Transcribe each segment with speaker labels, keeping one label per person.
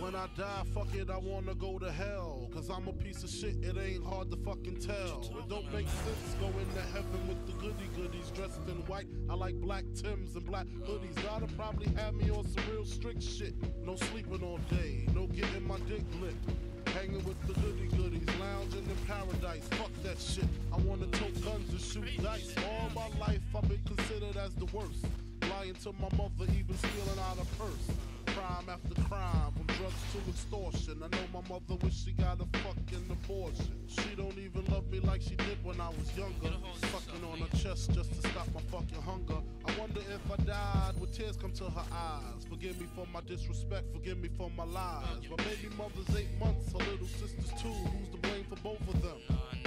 Speaker 1: when I die, fuck it, I wanna go to hell. Cause I'm a piece of shit, it ain't hard to fucking tell. It don't make sense going to heaven with the goody goodies dressed in white. I like black Tims and black hoodies. Gotta probably have me on some real strict shit. No sleeping all day, no getting my dick licked. Hanging with the goody goodies, lounging in paradise. Fuck that shit. I wanna tote guns and shoot dice. All my life I've been considered as the worst. Lying to my mother, even stealing out a purse. Crime after crime, drugs to extortion. I know my mother wish she got a fucking abortion. She don't even love me like she did when I was younger. Fucking on her chest just to stop my fucking hunger. I wonder if I died, would tears come to her eyes? Forgive me for my disrespect, forgive me for my lies. My baby mother's eight months, her little sister's two. Who's to blame for both of them?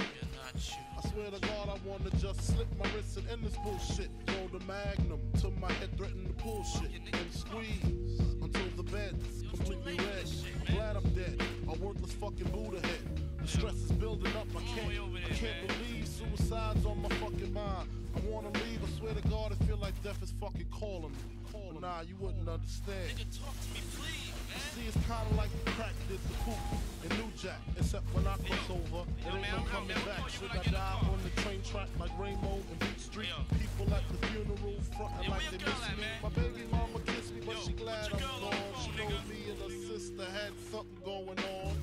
Speaker 1: I swear to God, I wanna just slip my wrist and end this bullshit. Throw the magnum to my head, threaten the bullshit, and squeeze until the bed's completely red. I'm glad I'm dead, a worthless fucking Buddha head. The stress is building up, I can't, I can't believe suicide's on my fucking mind. I wanna leave, I swear to God, I feel like death is fucking calling me. But nah, you wouldn't understand.
Speaker 2: talk to me, please, man.
Speaker 1: See, it's kinda like the crack did the poop in New Jack. Except when I cross over, it ain't no coming back. Should I die on the train track like Rainbow and Beat Street? People at the funeral frontin' like they miss me. My baby mama kissed me, but she glad I'm gone. She know me and her sister had something going on.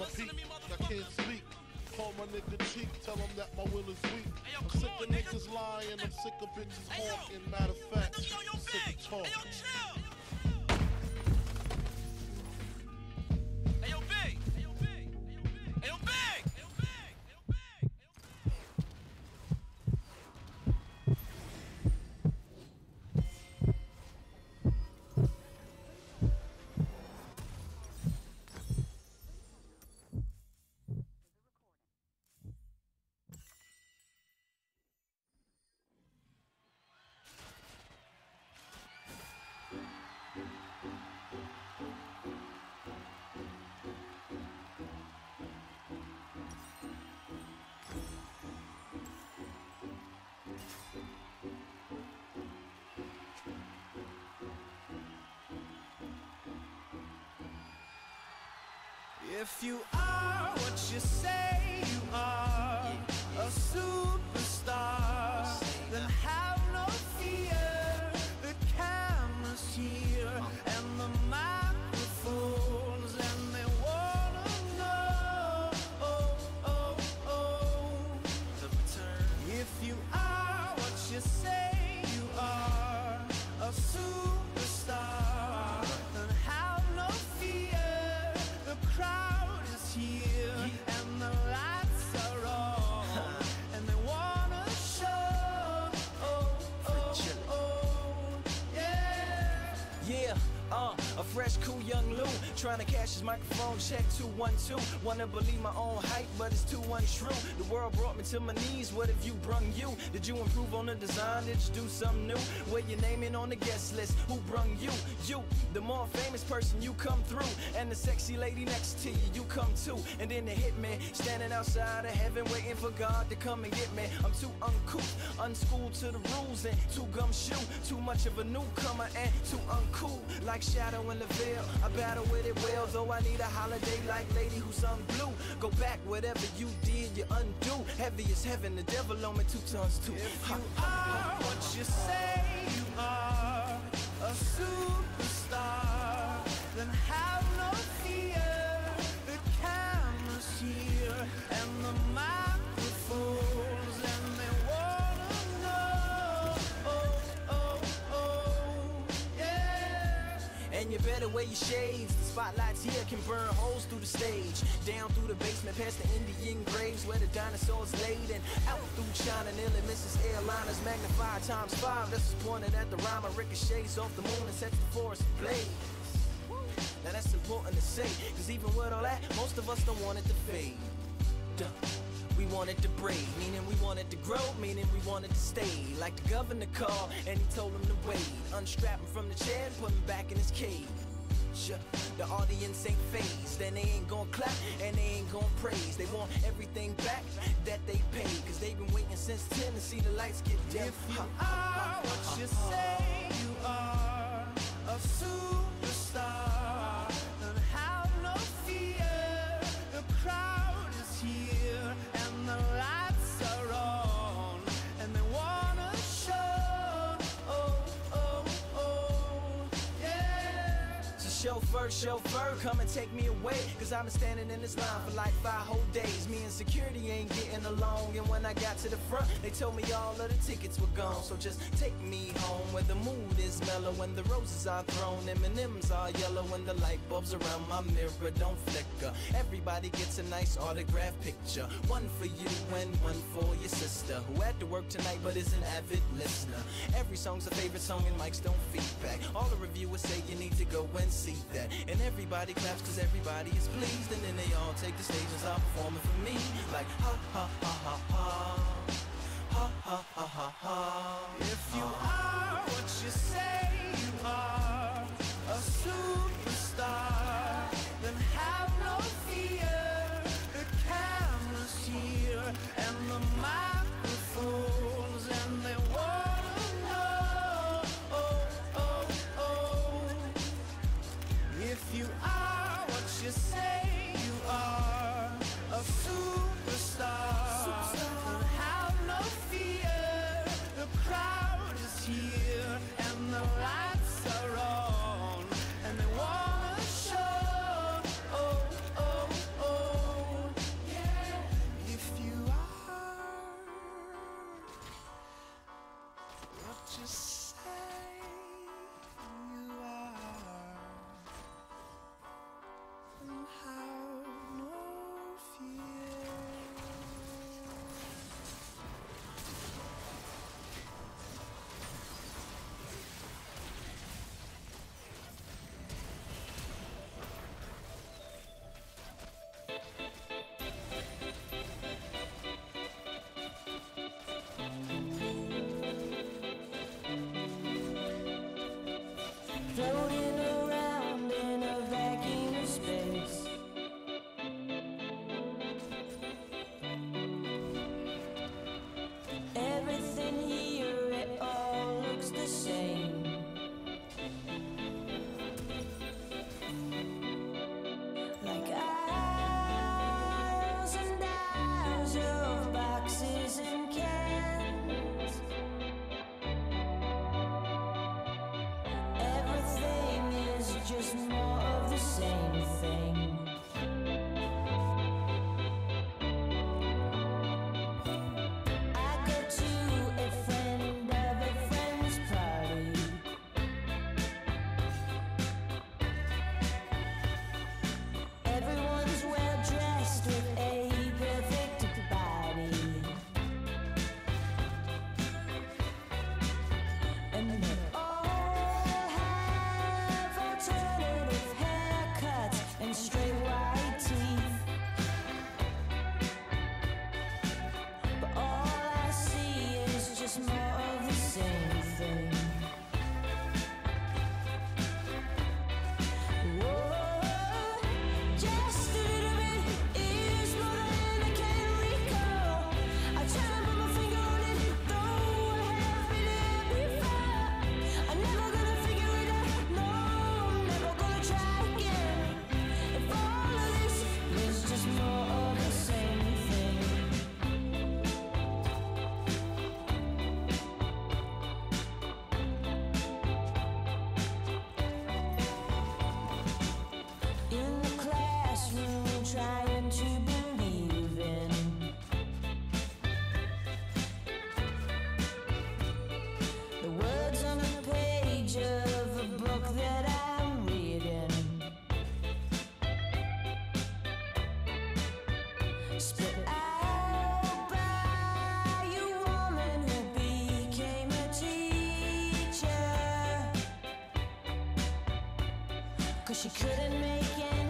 Speaker 1: My peak, I can't speak. Call my nigga cheek, tell him that my will is weak.
Speaker 2: Hey, yo,
Speaker 1: I'm sick
Speaker 2: on,
Speaker 1: of
Speaker 2: nigga.
Speaker 1: niggas lying, I'm sick of bitches
Speaker 2: Hey,
Speaker 1: talking. Matter of fact,
Speaker 2: Yo, yo,
Speaker 1: I'm sick of talking.
Speaker 2: Hey, yo, chill.
Speaker 3: If you are what you say you are, a superstar,
Speaker 4: trying to cash his microphone check 212. Wanna believe my own hype, but it's too untrue. The world brought me to my knees. What have you brung you? Did you improve on the design? Did you do something new? Where your name in on the guest list? Who brung you? You, the more famous person, you come through. And the sexy lady next to you, you come too. And then the hitman standing outside of heaven, waiting for God to come and get me. I'm too uncouth, unschooled to the rules, and too gumshoe. Too much of a newcomer and too uncool. Like Shadow the veil, I battle with it well. Though I need a holiday like Lady who's sung blue. Go back, whatever you did, you undo. Heavy as heaven, the devil on me two tons too.
Speaker 3: If you are what you say you are, a superstar, then have
Speaker 4: shades. The spotlights here can burn holes through the stage. Down through the basement, past the Indian graves where the dinosaurs laid. And out through China, nearly misses airliners. Magnified times five. This is pointed at the rhyme. ricochets off the moon and sets the forest ablaze. Now that's important to say, cause even with all that, most of us don't want it to fade. Duh. We want it to breed, meaning we want it to grow, meaning we want it to stay. Like the governor called, and he told him to wait. Unstrap him from the chair and put him back in his cage. Sure. The audience ain't phased, and they ain't gon' clap, and they ain't gon' praise. They want everything back that they paid, cause they've been waiting since 10 to see the lights get dim.
Speaker 3: If you are what you say you are, a
Speaker 4: Chauffeur, come and take me away. Cause I've been standing in this line for like five whole days. Me and security ain't getting along. And when I got to the front, they told me all of the tickets were gone. So just take me home where the mood is mellow. and the roses are thrown, M&M's are yellow. and the light bulbs around my mirror don't flicker. Everybody gets a nice autograph picture. One for you and one for your sister. Who had to work tonight but is an avid listener. Every song's a favorite song and mics don't feedback. All the reviewers say you need to go and see that. And everybody claps cause everybody is pleased. And then they all take the stage and start performing for me. Like ha ha ha ha ha. Ha ha ha ha ha.
Speaker 3: If you are what you say you are, a superstar,
Speaker 5: Cause she couldn't make ends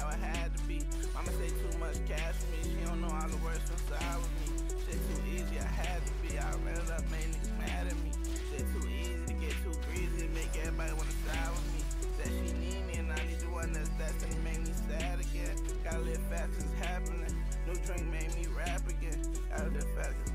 Speaker 6: how it had to be. Mama say too much cash for me, she don't know all the words inside with me. Shit too easy, I had to be. I ran it up, made niggas mad at me. Shit too easy to get too greasy, make everybody wanna side with me. Said she need me and I need the one that's destined to make me sad again. Gotta live fast, it's happening. New drink made me rap again. Gotta live fast, it's